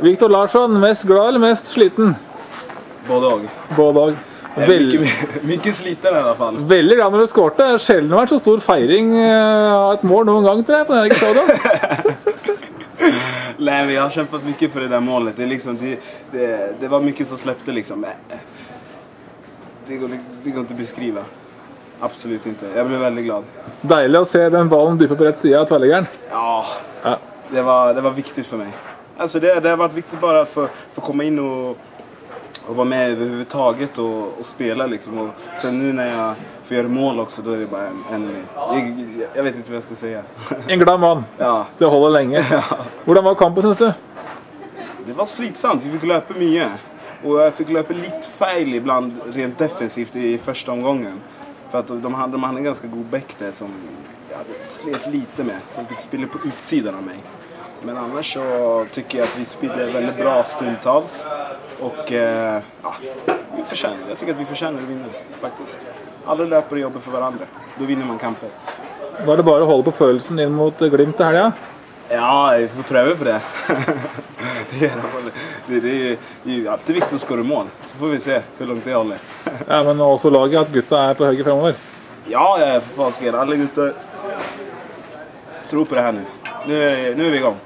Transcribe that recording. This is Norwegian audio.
Viktor Larsson, mest glad eller mest sliten? Både og. Både òg. Veld, Mye, sliten i hvert fall. veldig glad når du skårte. Sjelden vært så stor feiring eh, av et mål noen gang, tror jeg, på denne stadion. Nej, men jag har kjempet mye for det der målet. Det, liksom, det, det, det var mye som slippte, liksom. Eh, Det går, det går ikke å beskrive. Absolutt ikke. Jeg ble veldig glad. Deilig å se den ballen dype på rett side av tverrliggeren. Ja, Ja. det var, det var viktig for mig. Alltså det, det har varit viktigt bara att få, få komma in och, och vara med överhuvudtaget och, och spela liksom. Och sen nu när jag får göra mål också, då är det bara en, en jag, jag vet inte vad jag ska säga. En glad mann. ja, Det holder lenge. Hvordan var kampen, syns du? det var slitsamt. Vi fick löpa mycket. Och jag fick löpa lite fel ibland rent defensivt i första omgången. För att de hade, de hade en ganska god bäck där som jag slet lite med. Som fick spela på utsidan av mig. Men annars så tycker jag att vi spelade väldigt bra stundtals. Och eh, ja, vi förtjänar, jag tycker att vi förtjänar att vinna faktiskt. Alle løper og jobber for hverandre. Da vinner man kamper. Var det bare å holde på følelsen inn mot Glimt til helga? Ja, vi får prøve på det. det, er, det, det, det är alltid viktig å skåre mål. Så får vi se hvor langt det holder. Ja, men også laget at gutta er på høyre fremover. Ja, jeg är för fasiken. Alle gutter tror på det her nu. Nå er vi i igång.